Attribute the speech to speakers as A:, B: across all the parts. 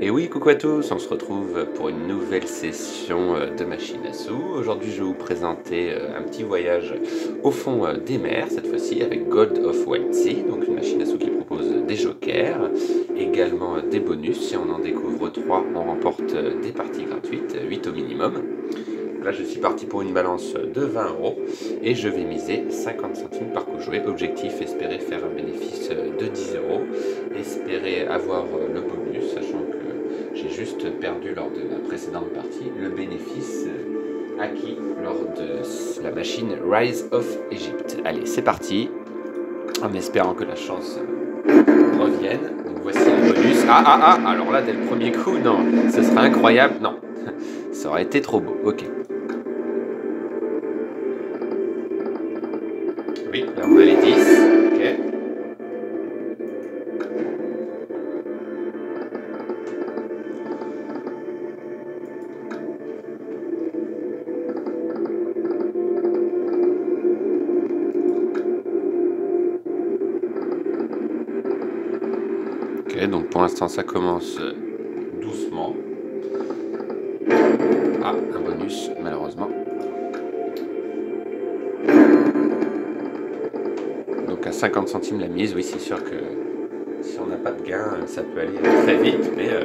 A: Et oui, coucou à tous, on se retrouve pour une nouvelle session euh, de machine à sous. Aujourd'hui, je vais vous présenter euh, un petit voyage au fond euh, des mers, cette fois-ci avec Gold of White Sea, donc une machine à sous qui propose des jokers, également des bonus. Si on en découvre 3, on remporte des parties gratuites, 8 au minimum. Là, je suis parti pour une balance de 20 euros et je vais miser 50 centimes par coup joué. Objectif, espérer faire un bénéfice de 10 euros, espérer avoir le bonus, sachant que j'ai juste perdu lors de la précédente partie le bénéfice acquis lors de la machine Rise of Egypt. Allez, c'est parti, en espérant que la chance revienne. Donc voici le bonus. Ah ah ah, alors là, dès le premier coup, non, ce serait incroyable. Non, ça aurait été trop beau. Ok. Ok, donc pour l'instant ça commence doucement. Ah, un bonus, malheureusement. Donc à 50 centimes la mise, oui c'est sûr que si on n'a pas de gain, ça peut aller très vite, mais euh,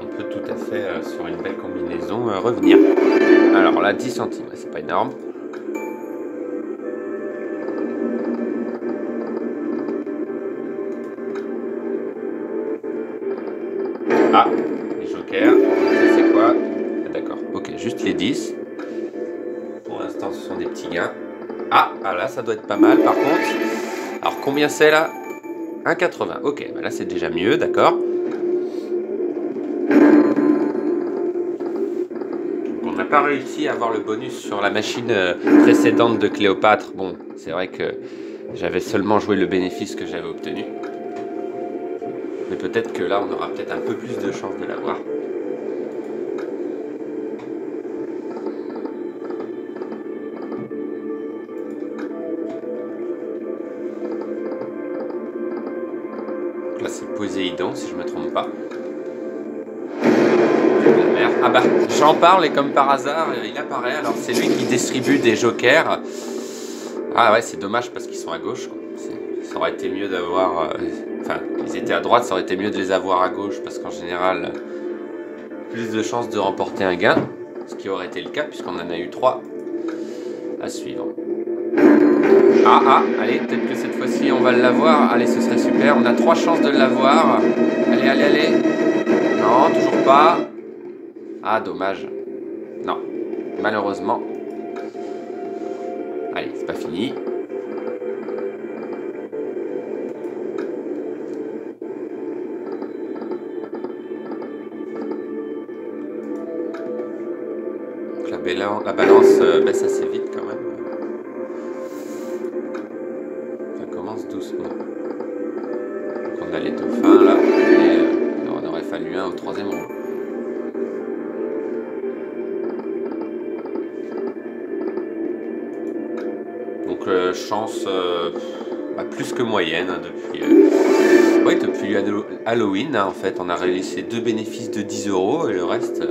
A: on peut tout à fait, euh, sur une belle combinaison, euh, revenir. Alors là, 10 centimes, c'est pas énorme. Juste les 10. Pour l'instant, ce sont des petits gains. Ah, ah là, ça doit être pas mal par contre. Alors combien c'est là? 1,80. Ok, bah là c'est déjà mieux, d'accord. On n'a pas réussi à avoir le bonus sur la machine euh, précédente de Cléopâtre. Bon, c'est vrai que j'avais seulement joué le bénéfice que j'avais obtenu. Mais peut-être que là, on aura peut-être un peu plus de chance de l'avoir. Poséidon, si je me trompe pas. Ah bah, j'en parle et comme par hasard, il apparaît. Alors, c'est lui qui distribue des jokers. Ah ouais, c'est dommage parce qu'ils sont à gauche. Ça aurait été mieux d'avoir... Euh, enfin, ils étaient à droite, ça aurait été mieux de les avoir à gauche parce qu'en général, plus de chances de remporter un gain, ce qui aurait été le cas puisqu'on en a eu trois à suivre. Ah ah, allez, peut-être que cette fois-ci on va l'avoir. Allez, ce serait super. On a trois chances de l'avoir. Allez, allez, allez. Non, toujours pas. Ah, dommage. Non, malheureusement. Allez, c'est pas fini. la balance euh, baisse assez vite quand même. Donc euh, chance bah, plus que moyenne hein, depuis, ouais, depuis Halloween. Hein, en fait, on a réalisé deux bénéfices de 10 euros et le reste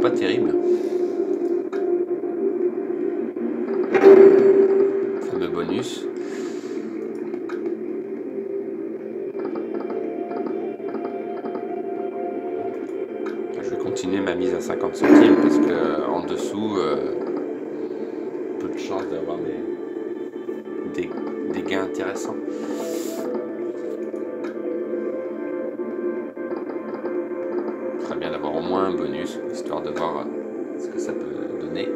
A: pas terrible. Fameux bonus. Je vais continuer ma mise à 50 centimes parce que en dessous, euh, chance d'avoir des, des, des gains intéressants. Très bien d'avoir au moins un bonus, histoire de voir euh, ce que ça peut donner.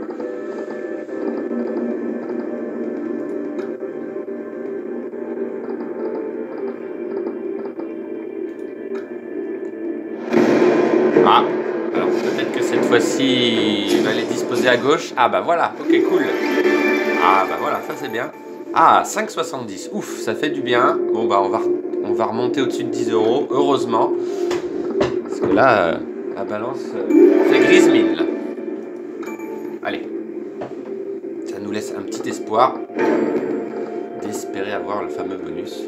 A: Peut-être que cette fois-ci, il va les disposer à gauche. Ah bah voilà, ok cool. Ah bah voilà, ça c'est bien. Ah, 5,70. Ouf, ça fait du bien. Bon bah on va, on va remonter au-dessus de 10 euros, heureusement. Parce que là, euh, la balance euh, fait grise mine. Allez. Ça nous laisse un petit espoir d'espérer avoir le fameux bonus.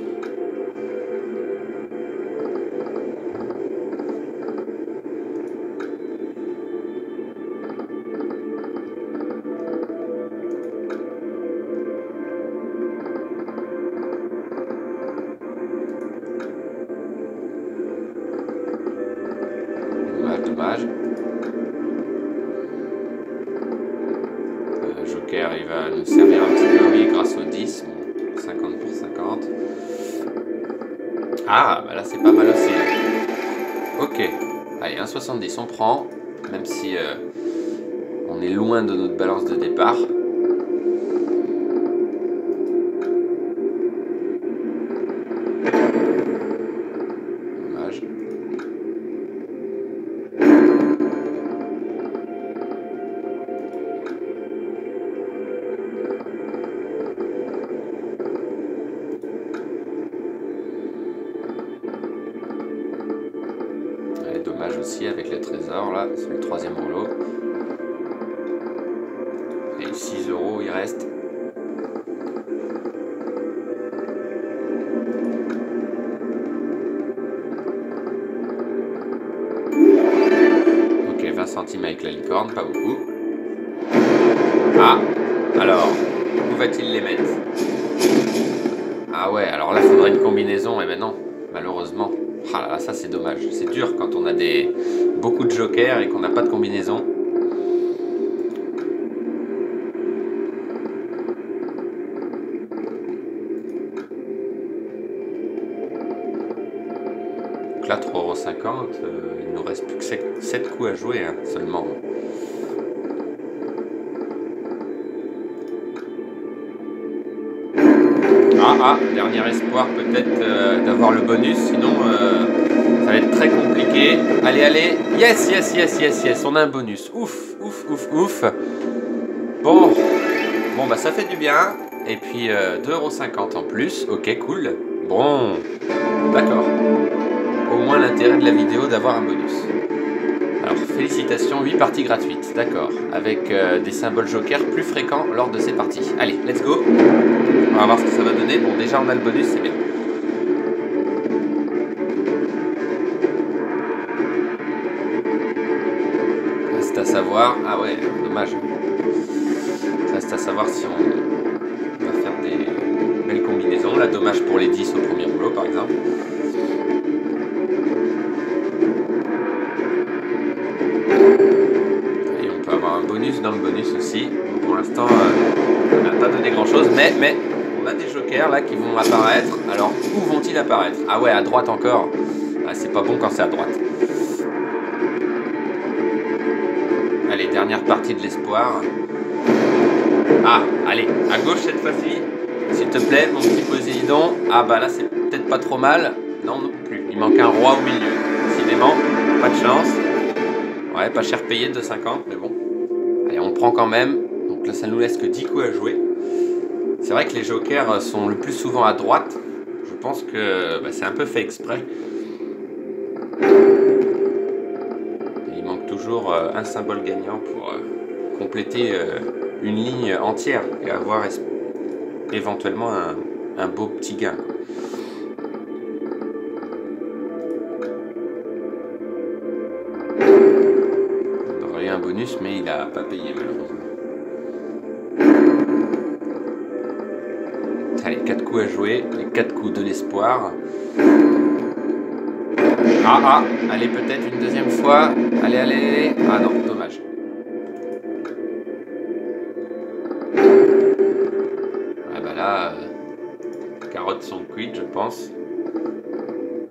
A: Ah, bah là, c'est pas mal aussi. Ok. Allez, 1,70, on prend. Même si euh, on est loin de notre balance de départ. Aussi avec les trésors là, c'est le troisième rouleau. Et 6 euros il reste. Ok, 20 centimes avec la licorne, pas beaucoup. Ah, alors, où va-t-il les mettre? Ah ouais, alors là, faudrait une combinaison, et maintenant, malheureusement. Ah là, ça c'est dommage. C'est dur quand on a des beaucoup de jokers et qu'on n'a pas de combinaison. Donc là, 3,50€, euh, il nous reste plus que 7 coups à jouer hein, seulement. Ah, ah, dernier espoir peut-être euh, d'avoir le bonus, sinon euh, ça va être très compliqué. Allez, allez, yes, yes, yes, yes, yes, on a un bonus. Ouf, ouf, ouf, ouf. Bon, bon bah ça fait du bien. Et puis euh, 2,50€ en plus, ok, cool. Bon, d'accord. Au moins l'intérêt de la vidéo d'avoir un bonus. Alors, félicitations, 8 parties gratuites, d'accord, avec euh, des symboles joker plus fréquents lors de ces parties. Allez, let's go On va voir ce que ça va donner. Bon, déjà, on a le bonus, c'est bien. Reste à savoir... Ah ouais, dommage. Reste à savoir si on va faire des belles combinaisons. Là, dommage pour les 10 au premier boulot, par exemple. Bonus dans le bonus aussi. pour l'instant, euh, on n'a pas donné grand chose, mais, mais on a des jokers là qui vont apparaître. Alors, où vont-ils apparaître? Ah ouais, à droite encore. Ah, c'est pas bon quand c'est à droite. Allez, dernière partie de l'espoir. Ah, allez, à gauche cette fois-ci. S'il te plaît, mon petit Poséidon. Ah bah là, c'est peut-être pas trop mal. Non, non plus. Il manque un roi au milieu. Décidément, pas de chance. Ouais, pas cher payé de 50, mais bon on prend quand même. Donc là, ça nous laisse que 10 coups à jouer. C'est vrai que les jokers sont le plus souvent à droite. Je pense que bah, c'est un peu fait exprès. il manque toujours euh, un symbole gagnant pour euh, compléter euh, une ligne entière et avoir éventuellement un, beau petit gain. Mais il n'a pas payé malheureusement. Allez, 4 coups à jouer, les 4 coups de l'espoir. Ah ah, allez peut-être une deuxième fois. Allez, allez, allez. Ah non, dommage. Ah bah là, euh, carottes sont cuites, je pense.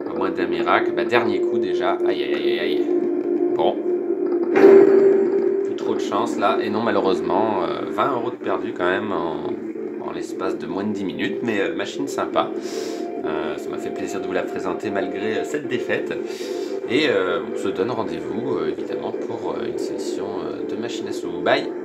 A: Au moins d'un miracle. Bah dernier coup déjà. Aïe aïe aïe aïe. Bon Et non, malheureusement, 20 euh, euros de perdu quand même en, l'espace de moins de 10 minutes. Mais euh, machine sympa. Euh, ça m'a fait plaisir de vous la présenter malgré cette défaite. Et on se donne rendez-vous évidemment pour une session de machine à sous. Bye